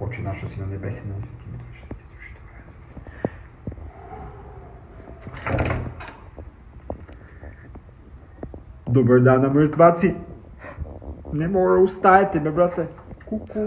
Отче наша си на небеси, на свети ми души, души. Добър дан на мъртваци! Не мога да оставите ме, брате. Ку-ку.